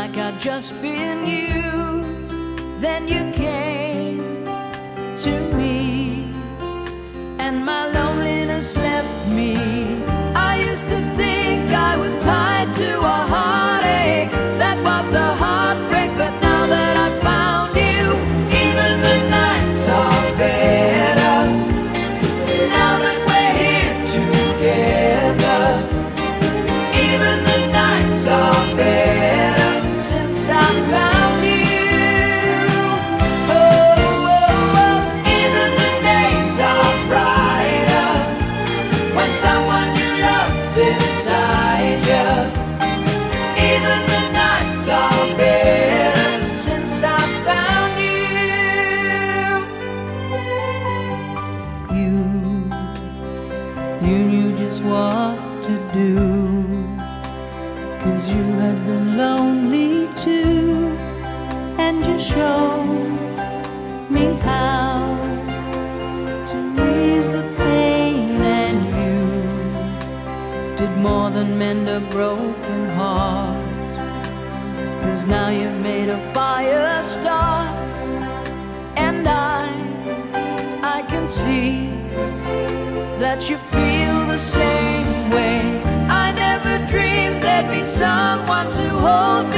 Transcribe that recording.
like I'd just been you. Then you came to me, and my love. You. You, knew just what to do. Cause you had been lonely too. And you showed me how to ease the pain. And you did more than mend a broken heart. Cause now you've made a fire start. Can see that you feel the same way. I never dreamed there'd be someone to hold me